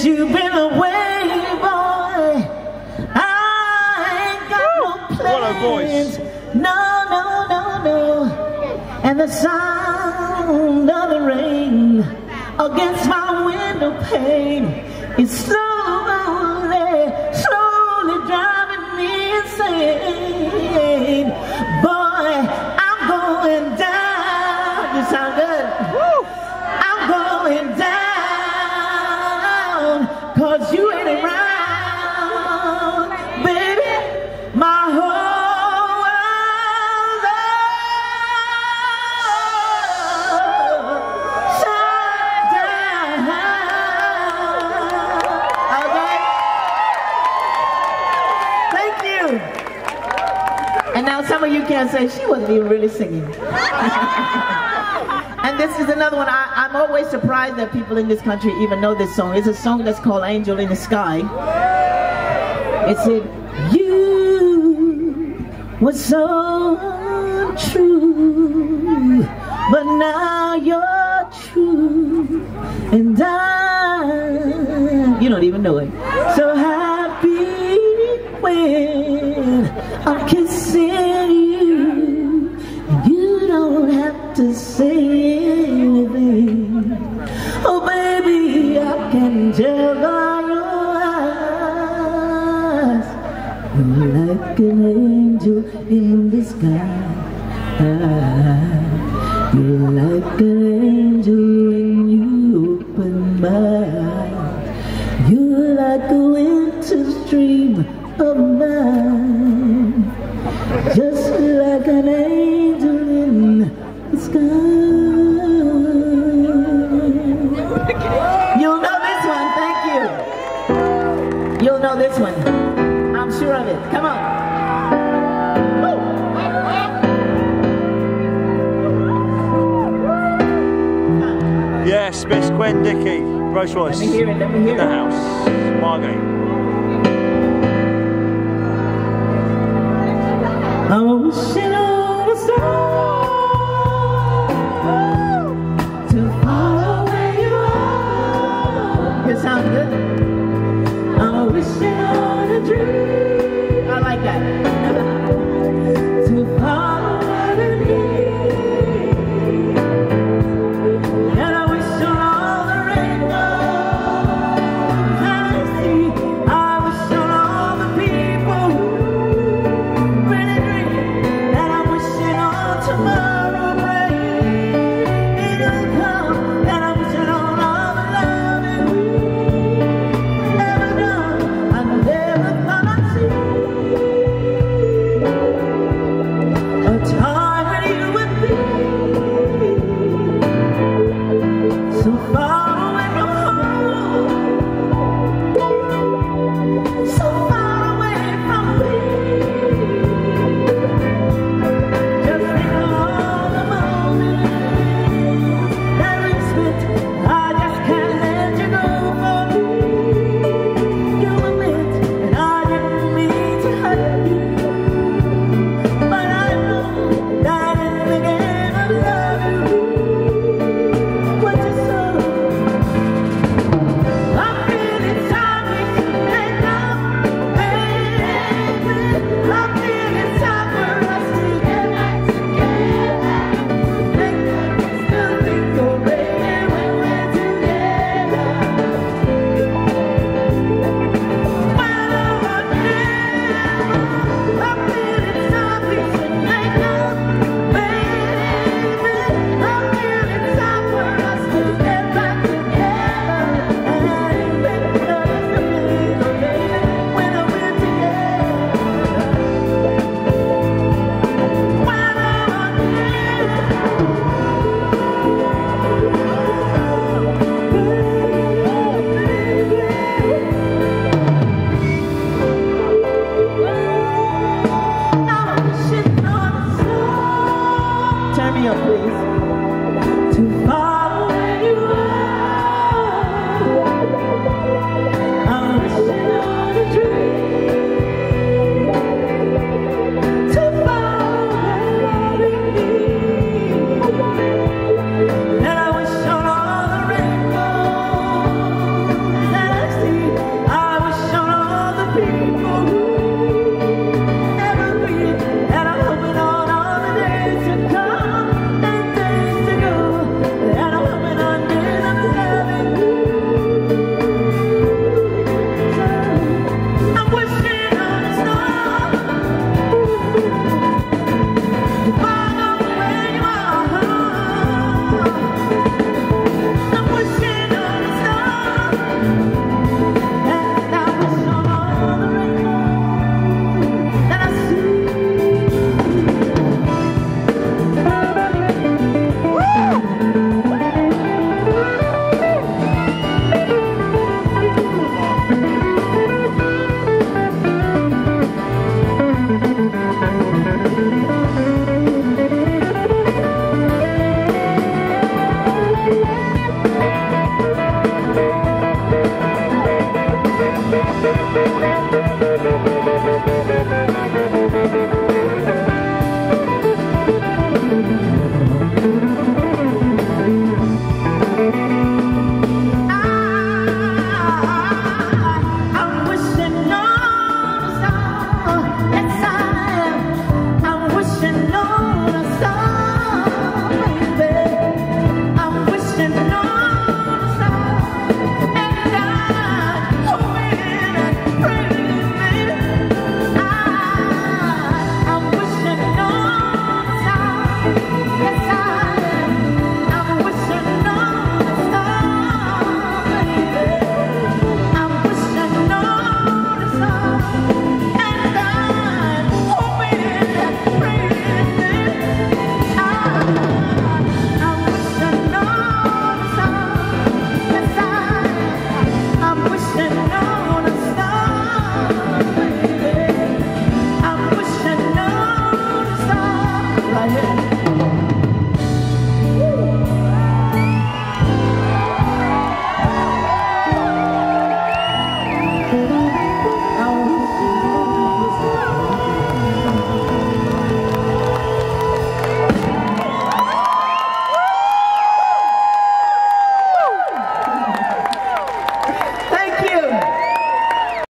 Since you've been away, boy, I ain't got no plans. No, no, no, no. And the sound of the rain against my window pane is slowly, Cause you some of you can't say she wasn't even really singing. and this is another one. I, I'm always surprised that people in this country even know this song. It's a song that's called Angel in the Sky. It said, You were so untrue, but now you're true, and I, you don't even know it. So happy when I'm kissing say anything. Oh, baby, I can tell by your eyes. You're like an angel in the sky. You're like an angel sky. You'll know this one, thank you. You'll know this one. I'm sure of it. Come on. Yes, Miss Gwen Dickey, Rose Royce. Let me hear it, let me hear in the it. house. Margate. Oh, I'm wishing